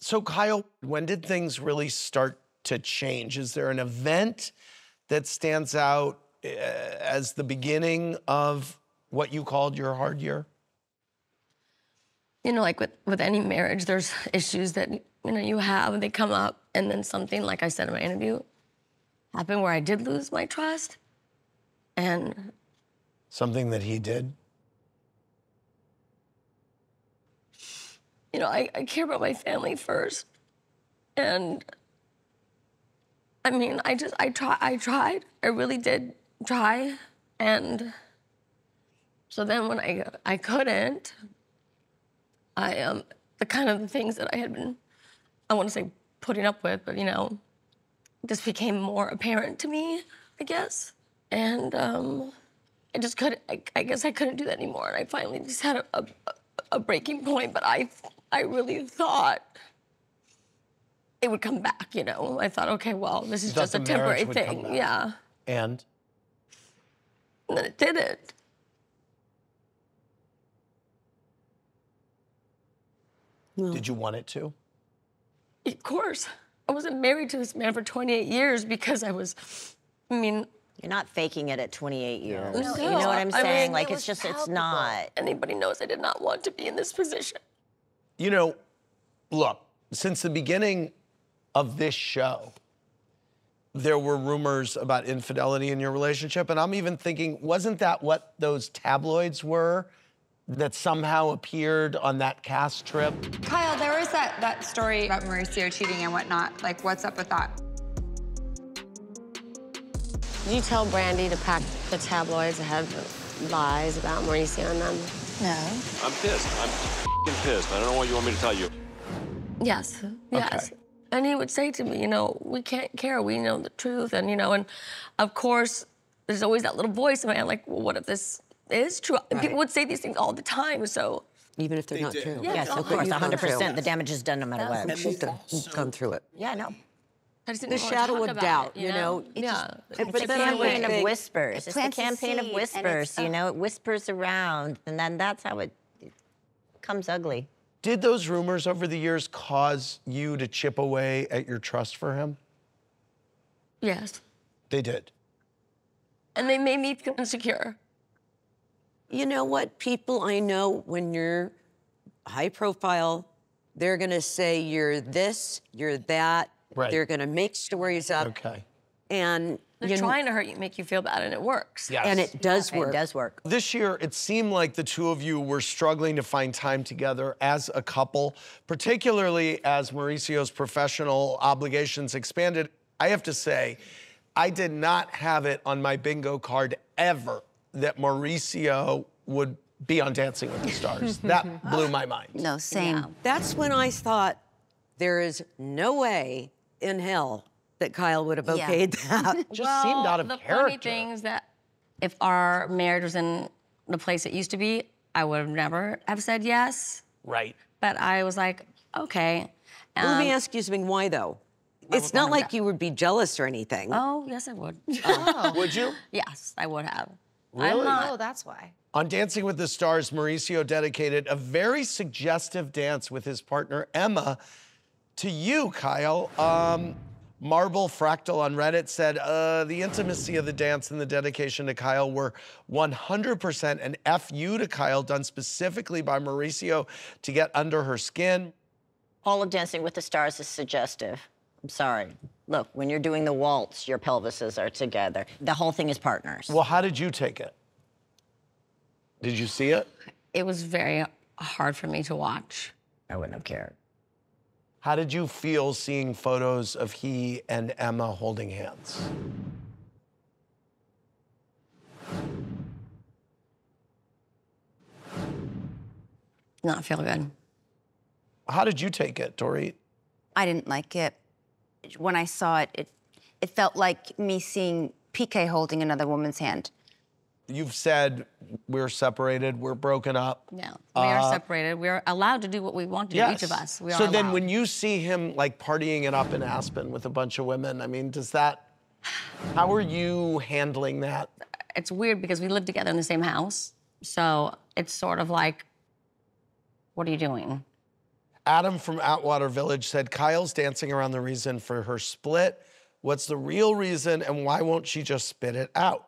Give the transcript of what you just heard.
So, Kyle, when did things really start to change? Is there an event that stands out uh, as the beginning of what you called your hard year? You know, like with, with any marriage, there's issues that you know you have, and they come up, and then something, like I said in my interview, happened where I did lose my trust, and Something that he did? You know, I, I care about my family first. And I mean, I just I try I tried. I really did try. And so then when I I couldn't, I um the kind of the things that I had been I want to say putting up with, but you know, just became more apparent to me, I guess. And um I just couldn't I, I guess I couldn't do that anymore. And I finally just had a, a, a breaking point, but I I really thought it would come back, you know. I thought, okay, well, this is just a temporary marriage would come thing. Yeah. And And then it didn't. did you want it to? Of course. I wasn't married to this man for 28 years because I was, I mean, You're not faking it at 28 years. No. you know what I'm I saying? mean, like it it's was just it's not. anybody knows I did not want to be in this position. You know, look, since the beginning of this show, there were rumors about infidelity in your relationship. And I'm even thinking, wasn't that what those tabloids were that somehow appeared on that cast trip? Kyle, there was that, that story about Mauricio cheating and whatnot. Like, what's up with that? Did you tell Brandi to pack the tabloids that have lies about Mauricio in them? No. I'm pissed. I'm fing pissed. I don't know what you want me to tell you. Yes, yes. Okay. And he would say to me, you know, we can't care. We know the truth. And, you know, and of course, there's always that little voice in my head, like, well, what if this is true? And People would say these things all the time. So, Even if they're not true. Yeah, Yes, of course, 100%. The damage is done no matter what. She's done, gone through it. Yeah, no. I just didn't The shadow of doubt, it, you know? It yeah. just- It's But a then I would campaign of whispers. It's a campaign of whispers. You know, it whispers around, and then that's how it, it comes ugly. Did those rumors over the years cause you to chip away at your trust for him? Yes. They did. And they made me feel insecure. You know what? People I know, when you're high profile, they're going to say you're this, you're that. Right. They're going to make stories up. Okay. And They're you kn- trying to hurt you, make you feel bad, and it works. Yes. and it does And work. It does work. This year, it seemed like the two of you were struggling to find time together as a couple, particularly as Mauricio's professional obligations expanded. I have to say, I did not have it on my bingo card ever that Mauricio would be on Dancing with the Stars. that blew my mind. No, same. That's when I thought there is no way in hell that Kyle would have Yeah. okayed that. Just seemed out of the character. funny thing is that if our marriage was in the place it used to be, I would have never have said yes. Right. But I was like, okay. Let me Um, ask you something. Why though? It's not like you would be jealous or anything. Oh, yes, I would. Would you? yes, I would have. Really? I'm not. Oh, that's why. On Dancing with the Stars, Mauricio dedicated a very suggestive dance with his partner Emma to you, Kyle. Um, Marble Fractal on Reddit said uh, the intimacy of the dance and the dedication to Kyle were 100% an FU to Kyle, done specifically by Mauricio to get under her skin. All of Dancing with the Stars is suggestive. I'm sorry. Look, when you're doing the waltz, your pelvises are together. The whole thing is partners. Well, how did you take it? Did you see it? It was very hard for me to watch. I wouldn't have cared. How did you feel seeing photos of he and Emma holding hands? Not feel good. How did you take it, Dorit? I didn't like it. When I saw it, it, it felt like me seeing PK holding another woman's hand. You've said we're separated, we're broken up. Yeah, we are uh, separated. We're allowed to do what we want to do, each of us. We are so then allowed. when you see him like partying it up in Aspen with a bunch of women, I mean, does that, how are you handling that? it's weird because we live together in the same house. So it's sort of like, what are you doing? Adam from Atwater Village said Kyle's dancing around the reason for her split. What's the real reason and why won't she just spit it out?